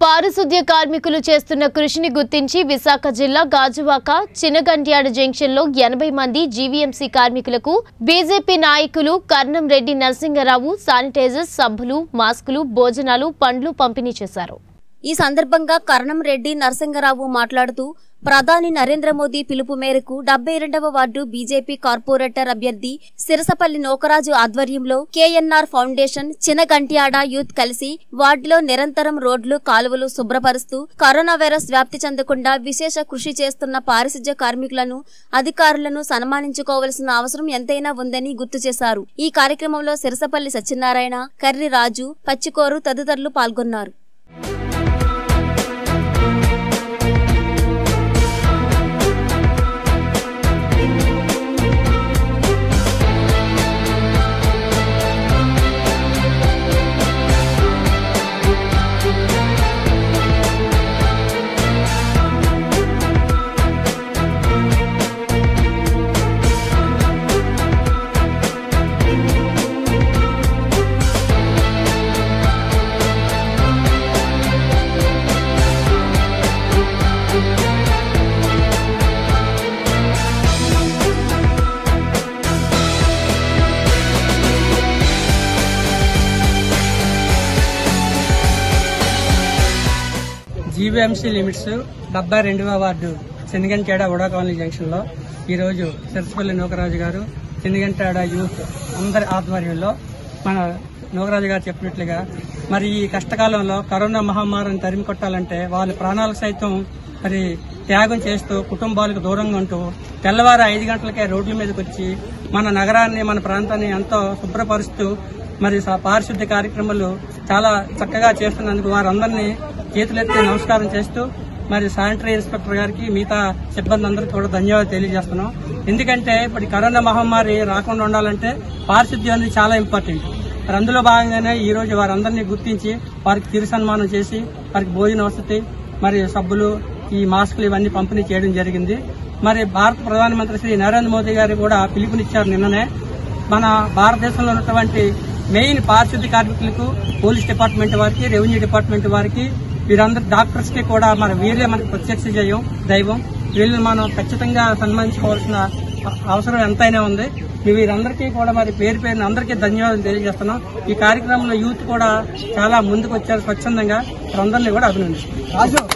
పారిశుద్ధ్య కార్మికులు చేస్తున్న కృషిని గుర్తించి విశాఖ జిల్లా గాజువాక చిన్నగంట్యాడ జంక్షన్లో ఎనభై మంది జీవీఎంసీ కార్మికులకు బీజేపీ నాయకులు కర్ణం రెడ్డి నరసింగరావు శానిటైజర్స్ సబ్బులు మాస్కులు భోజనాలు పండ్లు పంపిణీ చేశారు. ఈ సందర్భంగా కర్ణం రెడ్డి నరసింగరావు మాట్లాడుతూ ప్రధాని నరేంద్ర మోదీ పిలుపు మేరకు డెబ్బై రెండవ వార్డు బీజేపీ కార్పొరేటర్ అభ్యర్థి సిరసపల్లి నోకరాజు ఆధ్వర్యంలో కేఎన్ఆర్ ఫౌండేషన్ చినగంట్యాడ యూత్ కలిసి వార్డులో నిరంతరం రోడ్లు కాలువలు శుభ్రపరుస్తూ కరోనా వైరస్ వ్యాప్తి చెందకుండా విశేష కృషి చేస్తున్న పారిశుధ్య కార్మికులను అధికారులను సన్మానించుకోవలసిన అవసరం ఎంతైనా ఉందని గుర్తు చేశారు. ఈ కార్యక్రమంలో సిరసపల్లి సత్యనారాయణ కర్రి రాజు పచ్చికోరు తదితరులు పాల్గొన్నారు. జీవీఎంసీ లిమిట్స్ డెబ్బై రెండవ వార్డు చెందిగంటేడ ఉడా కాలనీ జంక్షన్లో సిరసపల్లి నూకరాజు గారు చెందిగంటేడ యూత్ అందరి ఆధ్వర్యంలో మన నూకరాజు గారు చెప్పినట్లుగా మరి ఈ కష్టకాలంలో కరోనా మహమ్మారిని తరిమి కొట్టాలంటే వాళ్ళ ప్రాణాలకు సైతం మరి త్యాగం చేస్తూ కుటుంబాలకు దూరంగా ఉంటూ తెల్లవారు ఐదు గంటలకే రోడ్ల మీదకి వచ్చి మన నగరాన్ని మన ప్రాంతాన్ని ఎంతో శుభ్రపరుస్తూ మరి స- పారిశుద్ధ్య కార్యక్రమాలు చాలా చక్కగా చేస్తున్నందుకు వారందరినీ చేతులెత్తి నమస్కారం చేస్తూ మరి శానిటరీ ఇన్స్పెక్టర్ గారికి మిగతా సిబ్బంది అందరికీ కూడా ధన్యవాదాలు తెలియజేస్తున్నాం. ఎందుకంటే ఇప్పుడు కరోనా మహమ్మారి రాకుండా ఉండాలంటే పారిశుద్ధ్యం అనేది చాలా ఇంపార్టెంట్. మరి అందులో భాగంగానే ఈ రోజు వారందరినీ గుర్తించి వారికి తిరు సన్మానం చేసి వారికి భోజన వసతి మరి సబ్బులు ఈ మాస్కులు ఇవన్నీ పంపిణీ చేయడం జరిగింది. మరి భారత ప్రధానమంత్రి శ్రీ నరేంద్ర మోదీ గారు కూడా పిలుపునిచ్చారు నిన్ననే. మన భారతదేశంలో ఉన్నటువంటి మెయిన్ పారిశుద్ధ్య కార్మికులకు పోలీస్ డిపార్ట్మెంట్ వారికి రెవెన్యూ డిపార్ట్మెంట్ వారికి వీరందరూ డాక్టర్స్కి కూడా మన వీరే మనకి ప్రత్యక్ష జయం దైవం. వీళ్ళని మనం ఖచ్చితంగా సన్మానించుకోవాల్సిన అవసరం ఎంతైనా ఉంది. వీరందరికీ కూడా మరి పేరు పేరున అందరికీ ధన్యవాదాలు తెలియజేస్తున్నాం. ఈ కార్యక్రమంలో యూత్ కూడా చాలా ముందుకు వచ్చారు స్వచ్ఛందంగా. అందరినీ కూడా అభినందిస్తున్నాం.